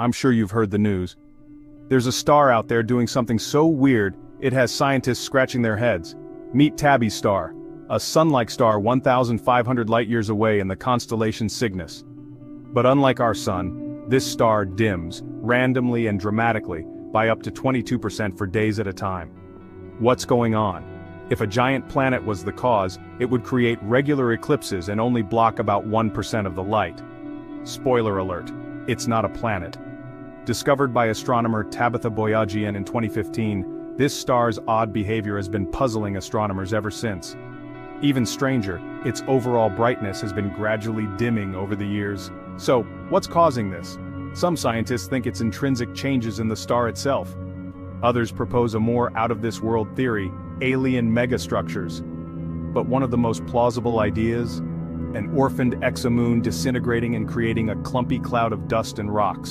I'm sure you've heard the news. There's a star out there doing something so weird, it has scientists scratching their heads. Meet Tabby's star, a sun-like star 1,500 light-years away in the constellation Cygnus. But unlike our sun, this star dims, randomly and dramatically, by up to 22% for days at a time. What's going on? If a giant planet was the cause, it would create regular eclipses and only block about 1% of the light. Spoiler alert, it's not a planet. Discovered by astronomer Tabitha Boyajian in 2015, this star's odd behavior has been puzzling astronomers ever since. Even stranger, its overall brightness has been gradually dimming over the years. So, what's causing this? Some scientists think it's intrinsic changes in the star itself. Others propose a more out-of-this-world theory, alien megastructures. But one of the most plausible ideas? An orphaned exomoon disintegrating and creating a clumpy cloud of dust and rocks.